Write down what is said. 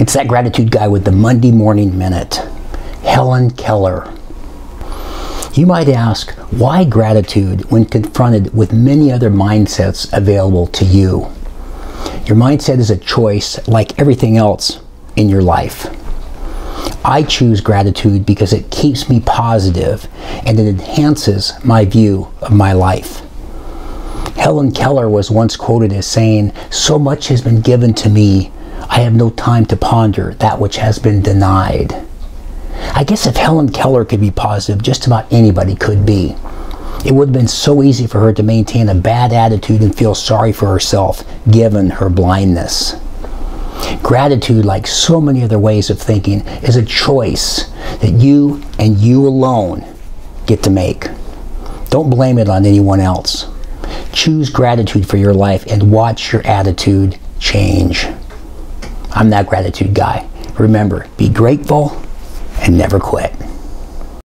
It's that gratitude guy with the Monday Morning Minute, Helen Keller. You might ask, why gratitude when confronted with many other mindsets available to you? Your mindset is a choice like everything else in your life. I choose gratitude because it keeps me positive and it enhances my view of my life. Helen Keller was once quoted as saying, So much has been given to me, I have no time to ponder that which has been denied. I guess if Helen Keller could be positive, just about anybody could be. It would have been so easy for her to maintain a bad attitude and feel sorry for herself, given her blindness. Gratitude, like so many other ways of thinking, is a choice that you and you alone get to make. Don't blame it on anyone else. Choose gratitude for your life and watch your attitude change. I'm that gratitude guy. Remember, be grateful and never quit.